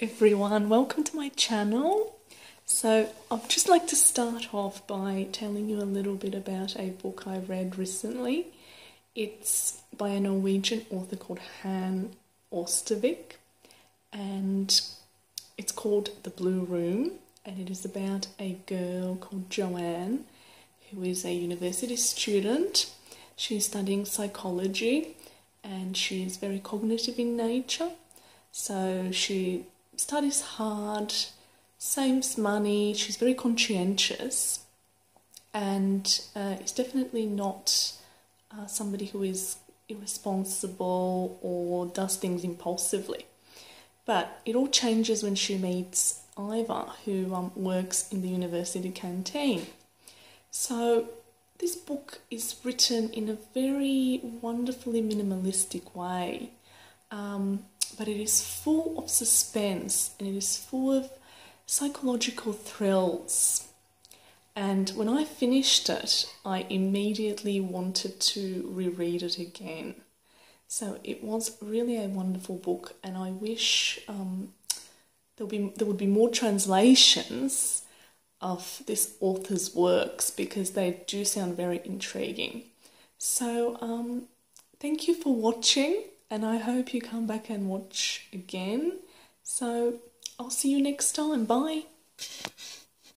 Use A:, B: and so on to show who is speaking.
A: everyone, welcome to my channel. So, I'd just like to start off by telling you a little bit about a book I read recently. It's by a Norwegian author called Hanne Ørstavik, and it's called The Blue Room, and it is about a girl called Joanne who is a university student. She's studying psychology and she is very cognitive in nature. So she studies hard, saves money, she's very conscientious, and uh, is definitely not uh, somebody who is irresponsible or does things impulsively. But it all changes when she meets Ivar, who um, works in the university canteen. So, this book is written in a very wonderfully minimalistic way. Um, but it is full of suspense and it is full of psychological thrills. And when I finished it, I immediately wanted to reread it again. So it was really a wonderful book, and I wish um, there would be there would be more translations of this author's works because they do sound very intriguing. So um, thank you for watching and I hope you come back and watch again. So I'll see you next time. Bye.